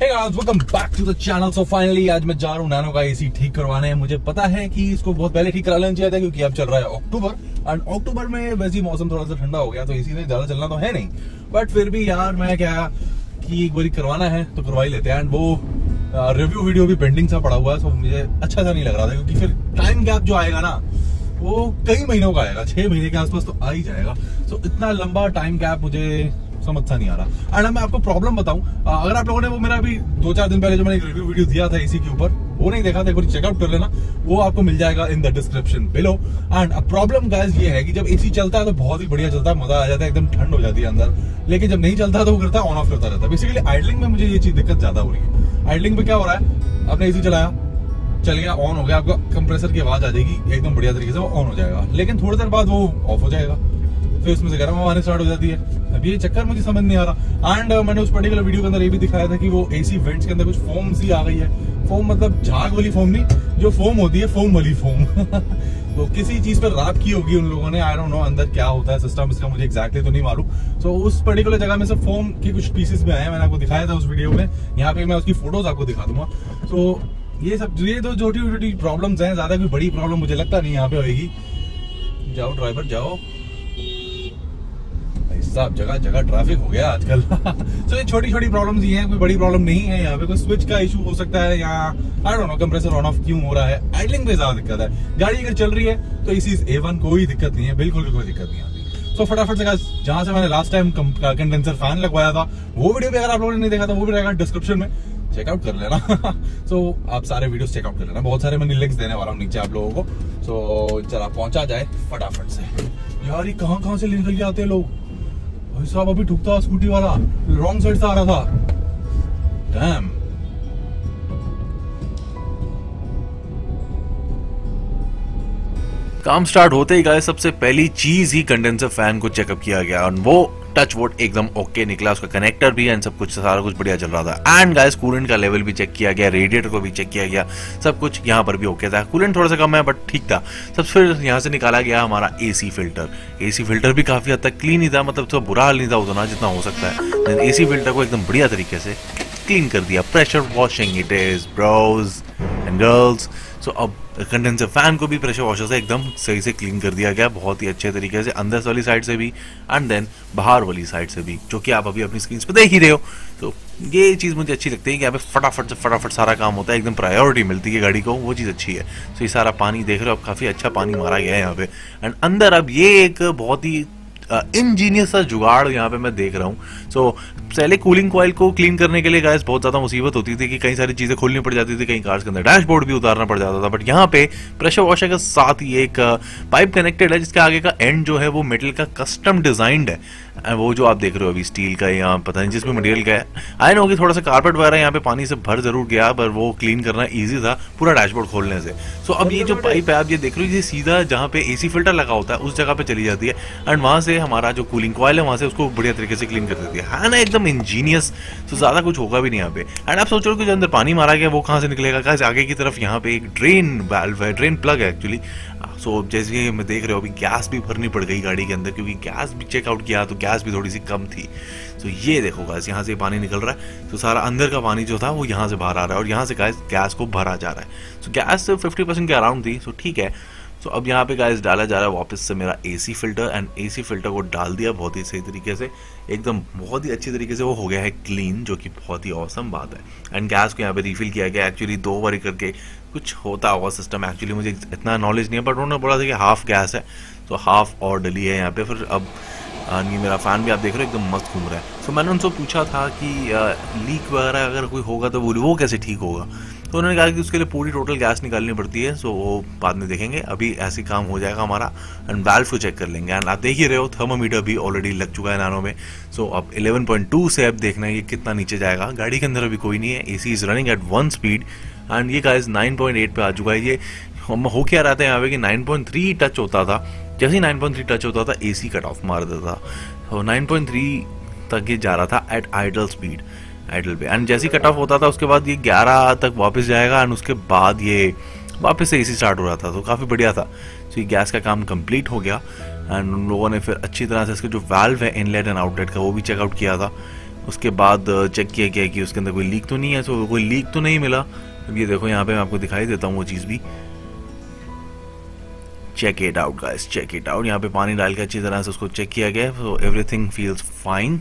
Hey guys, welcome back to the channel. So finally आज मैं जा रहा हूँ नैनो का एसी ठीक करवाने। मुझे पता है कि इसको बहुत पहले ठीक करा लेना चाहिए था क्योंकि अब चल रहा है अक्टूबर एंड अक्टूबर में वैसे ही मौसम थोड़ा सा ठंडा हो गया तो एसी में ज़्यादा चलना तो है नहीं। बट फिर भी यार मैं क्या कि एक बार करवाना है तो करवा ही लेते हैं। एंड वो रिव्यू वीडियो भी पेंडिंग सा पड़ा हुआ है तो मुझे अच्छा सा नहीं लग रहा था क्योंकि फिर टाइम गैप जो आएगा ना वो कई महीनों का आएगा छह महीने के आसपास तो आ ही जाएगा। तो इतना लंबा टाइम गैप मुझे समझ सा नहीं आ रहा। एंड मैं आपको प्रॉब्लम बताऊँ अगर आप लोगों ने वो मेरा अभी दो चार दिन पहले जो मैंने एक रिव्यू वीडियो दिया था इसी के ऊपर, वो नहीं देखा था, एक बार चेकआउट कर लेना, वो आपको मिल जाएगा in the description below and problem guys ये है कि जब एसी चलता है तो बहुत ही बढ़िया चलता है, मज़ा आ जाता है, एकदम ठंड हो जाती है अंदर। लेकिन जब नहीं चलता तो वो करता ऑन ऑफ़ करता रहता है। बेसिकली आइडलिंग में मुझे ये चीज़ दिक्कत ज़्यादा हो रही है। आइडलिंग में क्या हो रहा है, आपने एसी चलाया, चल गया ऑन हो गया, आपका कंप्रेसर की आवाज़ आ जाएगी, एकदम बढ़िया तरीके से वो ऑन हो जाएगा। लेकिन थोड़ी देर बाद वो ऑफ़ हो जाएगा। फिर उसमें से गर्म हवा आने स्टार्ट हो जाती है। अब ये चक्कर मुझे समझ नहीं आ रहा। एंड uh, मैंने उस पर्टिकुलर वीडियो के अंदर ये भी दिखाया था कि वो एसी वेंट्स के अंदर कुछ फोम सी आ गई है। फोम मतलब झाग वाली फोम नहीं जो फोम होती है फोम वाली फोम तो किसी चीज़ पर रात की होगी उन लोगों ने आई डोंट नो अंदर क्या होता है सिस्टम इसका मुझे एक्जैक्टली तो नहीं मालूम। सो so, उस पर्टिकुलर जगह में से फोम के कुछ पीसेस में आए मैंने आपको दिखाया था उस वीडियो में। यहाँ पे मैं उसकी फ़ोटोज़ आपको दिखा दूँगा। तो ये सब ये तो छोटी छोटी प्रॉब्लम्स हैं ज़्यादा कोई बड़ी प्रॉब्लम मुझे लगता नहीं यहाँ पे होगी जाओ ड्राइवर जाओ। साहब जगह जगह ट्रैफ़िक हो गया आजकल। तो ये छोटी छोटी प्रॉब्लम्स ही हैं कोई बड़ी प्रॉब्लम नहीं है यहाँ पे। कोई स्विच का इशू हो सकता है या I don't know compressor on off क्यों हो रहा है? आइडलिंग में ज़्यादा दिक्कत है। गाड़ी अगर चल रही है तो इसी ए वन कोई दिक्कत नहीं है बिल्कुल भी कोई दिक्कत नहीं आती। तो फटाफट से जहाँ से मैंने लास्ट टाइम कंडेंसर फ़ैन लगवाया था वो वीडियो भी अगर आप लोगों ने नहीं देखा था वो भी रहेगा डिस्क्रिप्शन में। चेकआउट कर लेना। सो so, आप सारे वीडियोस चेकआउट कर लेना। बहुत सारे मैं लिंक्स देने वाला हूँ नीचे आप लोगों को। सो so, चला पहुँचा जाए फटाफट से। यार ये कहाँ कहाँ से निकल के आते हैं लोग? भाई साहब, अभी ठुकता स्कूटी वाला। रॉन्ग साइड से आ रहा था। डैम काम स्टार्ट होते ही गए सबसे पहली चीज़ ही कंडेंसर फ़ैन को चेकअप किया गया, और वो टच वोट एकदम ओके निकला, उसका कनेक्टर भी एंड सब कुछ, सारा कुछ बढ़िया चल रहा था। एंड गाइस कूलेंट का लेवल भी चेक किया गया रेडिएटर को भी चेक किया गया, सब कुछ यहाँ पर भी ओके था। कूलेंट थोड़ा सा कम है बट ठीक था। सबसे फिर यहाँ से निकाला गया हमारा एसी फ़िल्टर एसी फ़िल्टर भी काफ़ी हद तक क्लीन ही था मतलब थोड़ा बुरा हाल नहीं था उतना जितना हो सकता है। एसी फ़िल्टर को एकदम बढ़िया तरीके से क्लीन कर दिया। Pressure washing it is boys and girls so अब कंडेंसर फ़ैन को भी प्रेशर वॉशर से एकदम सही से क्लीन कर दिया गया, बहुत ही अच्छे तरीके से अंदर वाली साइड से भी एंड देन बाहर वाली साइड से भी, जो कि आप अभी अपनी स्क्रीन पर देख ही रहे हो। तो ये चीज़ मुझे अच्छी लगती है कि यहाँ पे फटाफट से फटाफट सारा काम होता है, एकदम प्रायोरिटी मिलती है गाड़ी को, वो चीज़ अच्छी है। तो ये सारा पानी देख रहे हो, अब काफ़ी अच्छा पानी मारा गया है यहाँ पे। एंड अंदर अब ये एक बहुत ही इंजीनियस सा जुगाड़ यहाँ पे मैं देख रहा हूँ। सो पहले कूलिंग कॉइल को क्लीन करने के लिए गायस बहुत ज़्यादा मुसीबत होती थी कि कई सारी चीज़ें खोलनी पड़ जाती थी, कहीं कार्स के अंदर। डैशबोर्ड भी उतारना पड़ जाता था बट यहाँ पे प्रेशर वॉशर के साथ ही एक पाइप कनेक्टेड है, जिसके आगे का एंड जो है, वो मेटल का कस्टम डिजाइंड है। वो जो आप देख रहे हो अभी स्टील का या पता नहीं जिसमें मटेरियल का है। आई नो कि थोड़ा सा कारपेट वगैरह यहाँ पे पानी से भर ज़रूर गया, पर वो क्लीन करना ईजी था, पूरा डैशबोर्ड खोलने से। सो अब ये जो पाइप है, आप ये देख रहे हो, ये सीधा जहाँ पे एसी फ़िल्टर लगा होता है, उस जगह पे चली जाती है। एंड वहाँ से हमारा जो कूलिंग कॉयल है, वहाँ से उसको बढ़िया तरीके से क्लीन कर देती है। ना एकदम इंजीनियस तो ज़्यादा कुछ होगा भी नहीं यहाँ पे। एंड आप सोच रहे हो कि जो अंदर पानी मारा गया, वो कहाँ से निकलेगा? कहा आगे की तरफ़ यहाँ पे एक ड्रेन वाल्व है ड्रेन प्लग है एक्चुअली सो जैसे मैं देख रहे हो, अभी गैस भी भरनी पड़ गई गाड़ी के अंदर, क्योंकि गैस भी चेकआउट किया तो गैस भी थोड़ी सी कम थी। तो ये देखो गैस यहाँ से पानी निकल रहा है। तो सारा अंदर का पानी जो था वो यहाँ से बाहर आ रहा है और यहाँ से गैस गैस को भरा जा रहा है। so, गैस फिफ्टी परसेंट के अराउंड थी सो ठीक है। तो अब यहाँ पे गाइस डाला जा रहा है वापस से मेरा AC filter and AC filter को डाल दिया बहुत ही सही तरीके से। एकदम बहुत ही अच्छी तरीके से वो हो गया है क्लीन जो कि बहुत ही औसम बात है। एंड गैस को यहाँ पे रिफिल किया गया एक्चुअली दो बार करके। कुछ होता होगा सिस्टम एक्चुअली मुझे इतना नॉलेज नहीं है बट उन्होंने बोला था कि हाफ़ गैस है। तो हाफ़ और डली है यहाँ पे। फिर अब ये मेरा फ़ैन भी आप देख रहे हो, एकदम मस्त घूम रहा है। तो मैंने उनसे पूछा था कि लीक वगैरह अगर कोई होगा तो वो वो कैसे ठीक होगा? तो उन्होंने कहा कि उसके लिए पूरी टोटल गैस निकालनी पड़ती है सो वो बाद में देखेंगे। अभी ऐसे काम हो जाएगा हमारा एंड वाल्व को चेक कर लेंगे। एंड आप देख ही रहे हो थर्मोमीटर भी ऑलरेडी लग चुका है नानों में। सो अब 11.2 से अब देखना है ये कितना नीचे जाएगा। गाड़ी के अंदर अभी कोई नहीं है। A C is running at one speed and ये गाइस 9.8 पे आ चुका है। ये हम हो क्या रहा था यहाँ पे कि 9.3 टच होता था। जैसे ही 9.3 टच होता था एसी कट ऑफ़ मार देता था। तो 9.3 तक ये जा रहा था एट आइडल स्पीड आइडल पे। एंड जैसे ही कट ऑफ़ होता था, उसके बाद ये 11 तक वापस जाएगा एंड उसके बाद ये वापस से एसी स्टार्ट हो रहा था। तो काफ़ी बढ़िया था। तो ये गैस का काम कंप्लीट हो गया। एंड उन लोगों ने फिर अच्छी तरह से इसके जो वाल्व है इनलेट एंड आउटलेट का, वो भी चेकआउट किया था। उसके बाद चेक किया गया कि उसके अंदर कोई लीक तो नहीं है। सो कोई लीक तो नहीं मिला। अब ये देखो, यहाँ पे मैं आपको दिखाई देता हूँ वो चीज़ भी। Check it out guys check it out यहाँ पे पानी डाल के अच्छी तरह से उसको चेक किया गया so everything feels fine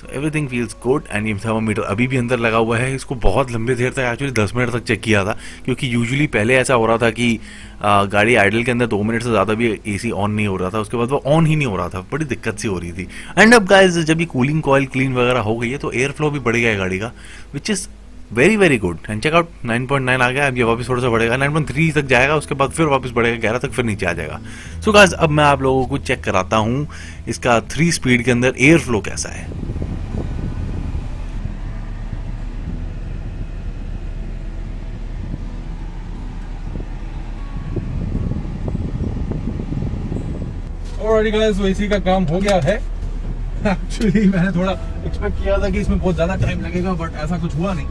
so everything feels good and ये थर्मोमीटर अभी भी अंदर लगा हुआ है। इसको बहुत लंबे देर तक एक्चुअली दस मिनट तक चेक किया था। क्योंकि यूजुअली पहले ऐसा हो रहा था कि आ, गाड़ी आइडल के अंदर दो मिनट से ज़्यादा भी एसी ऑन नहीं हो रहा था। उसके बाद वो ऑन ही नहीं हो रहा था। बड़ी दिक्कत सी हो रही थी। एंड अब गाइज़ जब ये कूलिंग कॉयल क्लीन वगैरह हो गई है तो एयर फ्लो भी बढ़ गया है गाड़ी का। Which is very very good and check out 9.9 आ गया। अब ये वापस थोड़ा सा बढ़ेगा। 9.3 तक जाएगा। उसके बाद फिर वापस बढ़ेगा। 11 तक फिर नीचे आ जाएगा। सो so गाइस अब मैं आप लोगों को चेक कराता हूँ इसका थ्री स्पीड के अंदर एयर फ्लो कैसा है। ऑलरेडी गाइस तो इसी का काम हो गया है। एक्चुअली मैंने थोड़ा एक्सपेक्ट किया था कि इसमें बहुत ज़्यादा टाइम लगेगा बट ऐसा कुछ हुआ नहीं।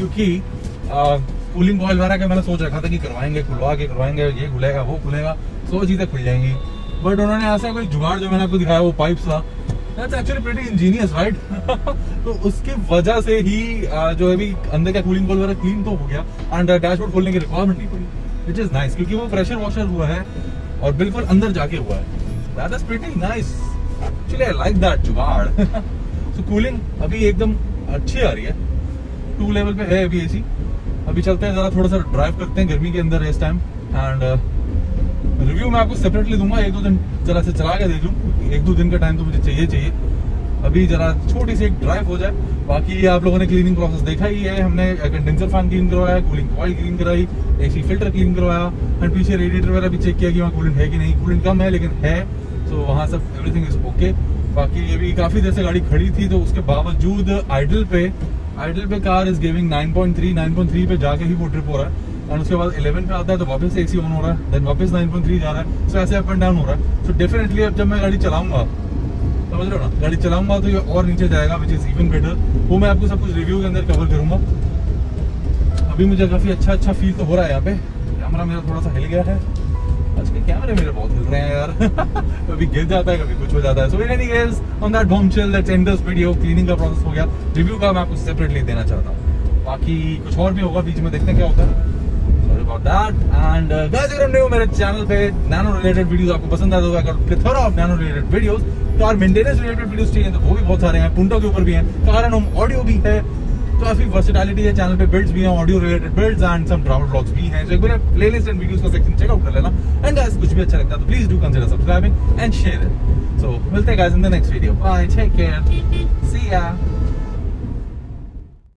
क्योंकि कूलिंग ऑयल वगैरह का मैंने सोच रखा था कि करवाएँगे, खुलवा के करवाएँगे, ये खुलेगा, वो खुलेगा, सौ चीज़ें खुल जाएँगी। बट उन्होंने ऐसा कोई जुगाड़ जो मैंने आपको दिखाया, वो पाइप था that's actually pretty ingenious right तो उसकी वजह से ही जो है भी अंदर का कूलिंग कॉल वगैरह क्लीन तो हो गया एंड डैशबोर्ड खोलने की रिक्वायरमेंट नहीं पड़ी विच इज़ नाइस क्योंकि वो प्रेशर वॉशर हुआ है, और बिल्कुल अंदर जाके हुआ है। That is pretty nice actually I like that जुगाड़। सो कूलिंग अभी एकदम अच्छी आ रही है। टू लेवल पे है अभी एसी अभी चलते हैं, जरा थोड़ा सा ड्राइव करते हैं गर्मी के अंदर इस टाइम एंड रिव्यू मैं आपको सेपरेटली दूँगा, एक दो दिन जरा से चला के देख लूँ। एक दो दिन का टाइम तो मुझे चाहिए चाहिए। अभी जरा छोटी सी एक ड्राइव हो जाए। बाकी आप लोगों ने क्लीनिंग प्रोसेस देखा ही है। हमने कंडेंसर फ़ैन क्लीन करवाया कूलिंग कॉइल क्लीन कराई एसी फ़िल्टर क्लीन करवाया। एंड पीछे रेडिएटर वगैरह भी चेक किया कि वहाँ कूलिंग है कि नहीं। कूलिंग कम है, लेकिन है। तो वहाँ सब एवरीथिंग इज़ ओके बाकी ये भी काफ़ी देर से गाड़ी खड़ी थी तो उसके बावजूद आइडल पे आइडल पे कार इज़ गिविंग 9.3 9.3 पे जाके ही वो ट्रिप हो रहा है। एंड उसके बाद 11 पे आता है तो वापस एसी ऑन हो रहा है। देन वापस 9.3 जा रहा है। सो ऐसे अप एंड डाउन हो रहा है। सो डेफिनेटली अब जब मैं गाड़ी चलाऊँगा, समझ रहे हो ना? गाड़ी चलाऊँगा तो ये और नीचे जाएगा विच इज़ इवन बेटर वो मैं आपको सब कुछ रिव्यू के अंदर कवर करूँगा। अभी मुझे काफ़ी अच्छा अच्छा फील तो हो रहा है यहाँ पे। कैमरा मेरा थोड़ा सा हिल गया है। आज के कैमरे मेरे बहुत हिल रहे हैं यार कभी गिर जाता है, कभी कुछ हो जाता है। So in any case on that bombshell that's end this video cleaning का प्रोसेस हो गया। रिव्यू का मैं आपको सेपरेटली देना चाहता हूँ। बाकी कुछ और भी होगा, बीच में देखते हैं क्या होता है। Sorry about that and guys अगर न्यू मेरे चैनल पे नैनो रिलेटेड वीडियोस आपको पसंद आए तो अगर plethora of nano related videos car maintenance related videos चाहिए तो वो भी बहुत सारे हैं। पुंटो के ऊपर भी हैं। कार एंड होम ऑडियो भी है। काफ़ी वर्सिटैलिटी है चैनल पे बिल्ड्स भी हैं audio related builds and some travel vlogs भी हैं सो एक बार प्लेलिस्ट एंड वीडियोस का सेक्शन चेक आउट कर लेना। एंड गाइस कुछ भी अच्छा लगता है तो please do consider subscribing and share it so मिलते हैं guys in the next video bye take care see ya